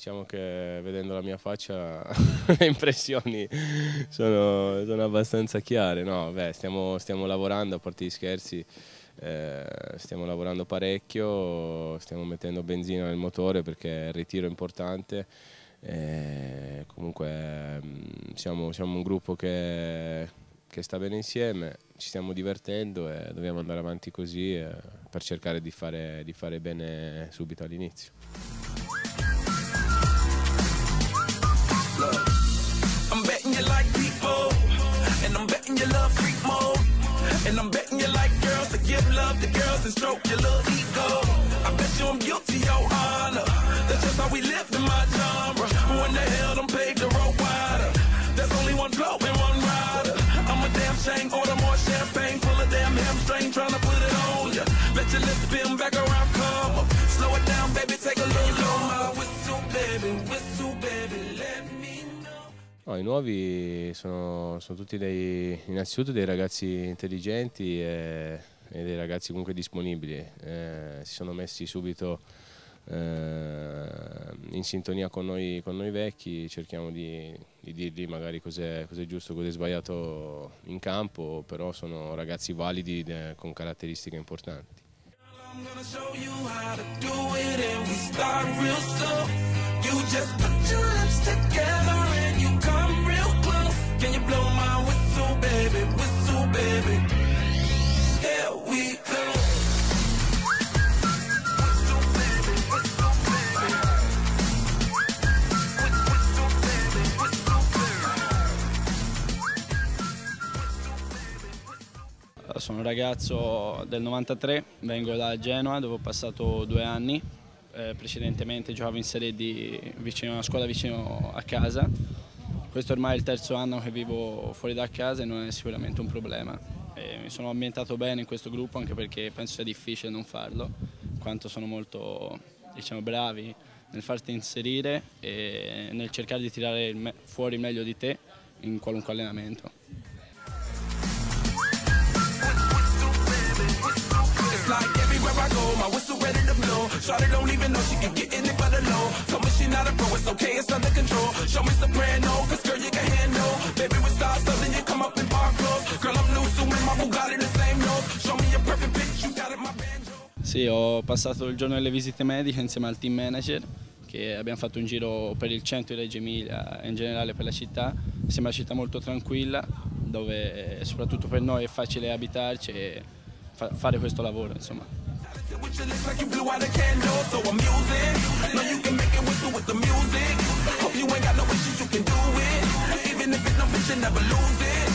diciamo che vedendo la mia faccia le impressioni sono, sono abbastanza chiare. No, beh, stiamo, stiamo lavorando, a parte gli scherzi, eh, stiamo lavorando parecchio, stiamo mettendo benzina nel motore perché il ritiro è importante. Eh, comunque mm, siamo, siamo un gruppo che, che sta bene insieme, ci stiamo divertendo e dobbiamo andare avanti così eh, per cercare di fare, di fare bene subito all'inizio. And stroke your little ego. I bet you I'm guilty, your honor. That's just how we live in my genre. Who in the hell done paved the road wider? There's only one blow and one rider. I'm a damn shame, order more champagne, pull a damn hamstring, trying to put it on ya. Let your lips spin back around, come up. Slow it down, baby, take a. Blow my whistle, baby, whistle, baby, let me. No, I nuovi sono, sono tutti dei, innanzitutto dei ragazzi intelligenti e, e dei ragazzi comunque disponibili. Eh, si sono messi subito eh, in sintonia con noi, con noi vecchi, cerchiamo di, di dirgli magari cos'è, cos'è giusto, cos'è sbagliato in campo, però sono ragazzi validi eh, con caratteristiche importanti. I'm Sono un ragazzo del 93, vengo da Genoa dove ho passato due anni, Eh, precedentemente giocavo in Serie D vicino a una scuola vicino a casa. Questo ormai è il terzo anno che vivo fuori da casa e non è sicuramente un problema. E mi sono ambientato bene in questo gruppo anche perché penso sia difficile non farlo, quanto sono molto diciamo, bravi nel farti inserire e nel cercare di tirare fuori il meglio di te in qualunque allenamento. My whistle ready to blow. Shawty don't even know she can get in it for the low. Told me she not a pro, it's okay, it's under control. Show me soprano, cause girl you can handle. Baby with stars, something you come up in park clothes. Girl I'm new, so my Bugatti the same nose. Show me a perfect pitch, you got it, my banjo. Sì, ho passato il giorno delle visite mediche insieme al team manager che abbiamo fatto un giro per il centro di Reggio Emilia e in generale per la città. Sembra una città molto tranquilla dove soprattutto per noi è facile abitarci e fa- fare questo lavoro. Insomma. Like you blew out a candle, so I'm using. You can make it whistle with the music. Hope you ain't got no issues, you can do it. Even if it's no bitch, you never lose it.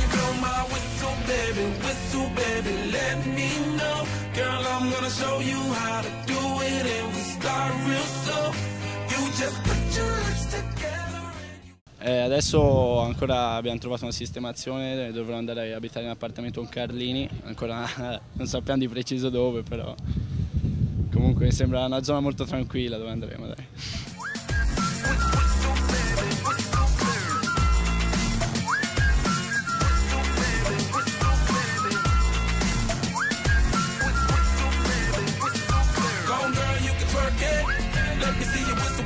You blow my whistle, baby? Whistle, baby, let me know. Girl, I'm gonna show you how to do it, and we start real Eh, adesso ancora abbiamo trovato una sistemazione, dovrò andare a abitare in appartamento con Carlini, ancora non sappiamo di preciso dove però comunque mi sembra una zona molto tranquilla dove andremo. Dai.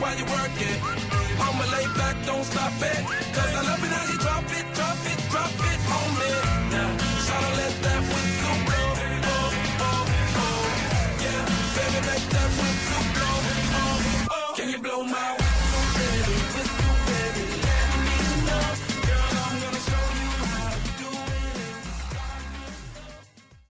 While you work it. I'ma lay back, don't stop it. Cause I love it how you drop it, drop it, drop it on me.